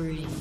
spree.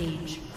Rampage.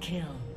Kill.